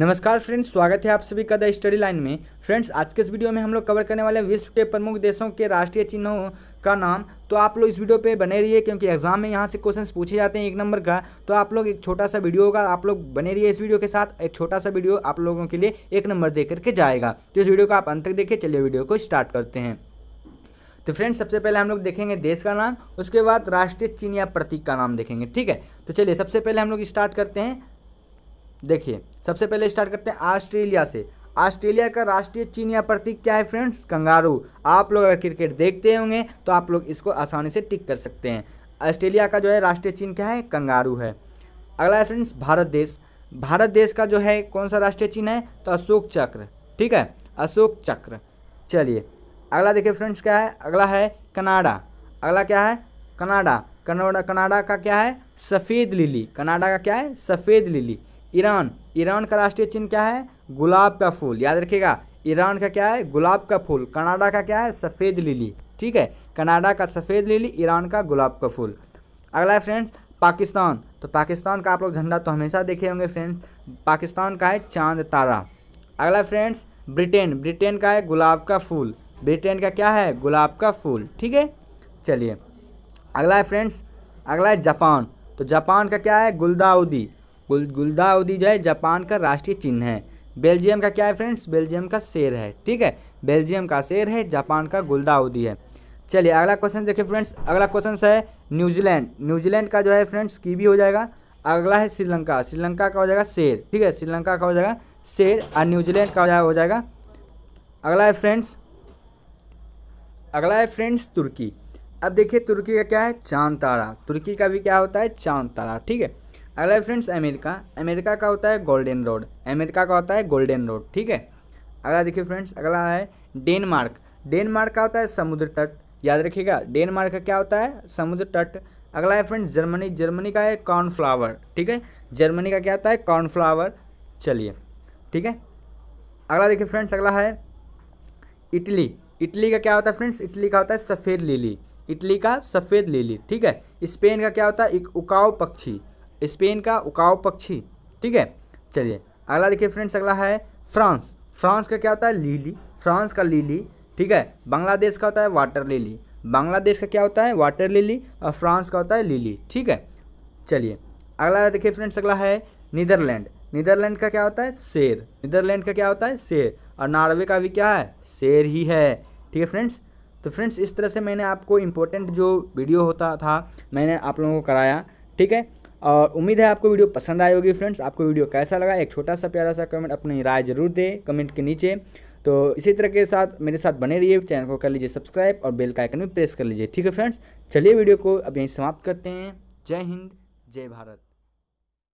नमस्कार फ्रेंड्स, स्वागत है आप सभी का द स्टडी लाइन में। फ्रेंड्स, आज के इस वीडियो में हम लोग कवर करने वाले विश्व के प्रमुख देशों के राष्ट्रीय चिन्हों का नाम। तो आप लोग इस वीडियो पे बने रहिए, क्योंकि एग्ज़ाम में यहाँ से क्वेश्चंस पूछे जाते हैं एक नंबर का। तो आप लोग एक छोटा सा वीडियो होगा, आप लोग बने रहिए इस वीडियो के साथ। एक छोटा सा वीडियो आप लोगों के लिए एक नंबर दे करके जाएगा। तो इस वीडियो को आप अंत तक देखिए, चलिए वीडियो को स्टार्ट करते हैं। तो फ्रेंड्स, सबसे पहले हम लोग देखेंगे देश का नाम, उसके बाद राष्ट्रीय चिन्ह या प्रतीक का नाम देखेंगे, ठीक है? तो चलिए, सबसे पहले हम लोग स्टार्ट करते हैं। देखिए, सबसे पहले स्टार्ट करते हैं ऑस्ट्रेलिया से। ऑस्ट्रेलिया का राष्ट्रीय चिन्ह या प्रतीक क्या है फ्रेंड्स कंगारू। आप लोग अगर क्रिकेट देखते होंगे तो आप लोग इसको आसानी से टिक कर सकते हैं। ऑस्ट्रेलिया का जो है राष्ट्रीय चिन्ह क्या है? कंगारू है। अगला है फ्रेंड्स भारत देश। भारत देश का जो है कौन सा राष्ट्रीय चिन्ह है? तो अशोक चक्र। ठीक है? अशोक चक्र। चलिए, अगला देखिए फ्रेंड्स क्या है? अगला है कनाडा। अगला क्या है? कनाडा। कनाडा कनाडा का क्या है? सफ़ेद लिली। कनाडा का क्या है? सफ़ेद लिली। ईरान। ईरान का राष्ट्रीय चिन्ह क्या है? गुलाब का फूल। याद रखिएगा, ईरान का क्या है? गुलाब का फूल। कनाडा का क्या है? सफ़ेद लिली। ठीक है, कनाडा का सफ़ेद लिली, ईरान का गुलाब का फूल। अगला है फ्रेंड्स, पाकिस्तान। तो पाकिस्तान का आप लोग झंडा तो हमेशा देखे होंगे फ्रेंड्स। पाकिस्तान का है चाँद तारा। अगला फ्रेंड्स, ब्रिटेन। ब्रिटेन का है गुलाब का फूल। ब्रिटेन का क्या है? गुलाब का फूल। ठीक है, चलिए। अगला है फ्रेंड्स, अगला है जापान। तो जापान का क्या है? गुलदाउदी। गुल गुलदाउदी जो है, जापान का राष्ट्रीय चिन्ह है। बेल्जियम का क्या है फ्रेंड्स? बेल्जियम का शेर है, ठीक है? बेल्जियम का शेर है, जापान का गुलदाउदी है। चलिए, अगला क्वेश्चन देखिए फ्रेंड्स। अगला क्वेश्चन है न्यूजीलैंड। न्यूजीलैंड का जो है फ्रेंड्स, की भी हो जाएगा। अगला है श्रीलंका। श्रीलंका का हो जाएगा शेर, ठीक है? श्रीलंका का हो जाएगा शेर और न्यूजीलैंड का हो जाएगा। अगला है फ्रेंड्स, अगला है फ्रेंड्स तुर्की। अब देखिए तुर्की का क्या है? चाँद तारा। तुर्की का भी क्या होता है? चाँद तारा, ठीक है? अगला है फ्रेंड्स, अमेरिका। अमेरिका का होता है गोल्डन रोड। अमेरिका का होता है गोल्डन रोड, ठीक है? अगला देखिए फ्रेंड्स, अगला है डेनमार्क। डेनमार्क का होता है समुद्र तट। याद रखिएगा, डेनमार्क का क्या होता है? समुद्र तट। अगला है फ्रेंड्स, जर्मनी। जर्मनी का है कॉर्नफ्लावर, ठीक है? जर्मनी का क्या होता है? कॉर्नफ्लावर। चलिए, ठीक है? अगला देखिए फ्रेंड्स, अगला है इटली। इटली का क्या होता है फ्रेंड्स? इटली का होता है सफ़ेद लीली। इटली का सफ़ेद लीली, ठीक है? स्पेन का क्या होता है? एक उकाव पक्षी। स्पेन का उकाव पक्षी, ठीक है? चलिए, अगला देखिए फ्रेंड्स, अगला है फ्रांस। फ्रांस का क्या होता है? लीली। फ्रांस का लीली, ठीक है? बांग्लादेश का होता है वाटर लिली। बांग्लादेश का क्या होता है? वाटर लिली और फ्रांस का होता है लिली, ठीक है? चलिए, अगला देखिए फ्रेंड्स, अगला है नीदरलैंड। नीदरलैंड का क्या होता है? शेर। नीदरलैंड का क्या होता है? शेर। और नॉर्वे का भी क्या है? शेर ही है, ठीक है फ्रेंड्स? तो फ्रेंड्स, इस तरह से मैंने आपको इम्पोर्टेंट जो वीडियो होता था, मैंने आप लोगों को कराया, ठीक है? और उम्मीद है आपको वीडियो पसंद आई होगी फ्रेंड्स। आपको वीडियो कैसा लगा, एक छोटा सा प्यारा सा कमेंट अपनी राय ज़रूर दें कमेंट के नीचे। तो इसी तरह के साथ मेरे साथ बने रहिए, चैनल को कर लीजिए सब्सक्राइब और बेल का आइकन भी प्रेस कर लीजिए। ठीक है फ्रेंड्स, चलिए वीडियो को अब यहीं समाप्त करते हैं। जय हिंद, जय भारत।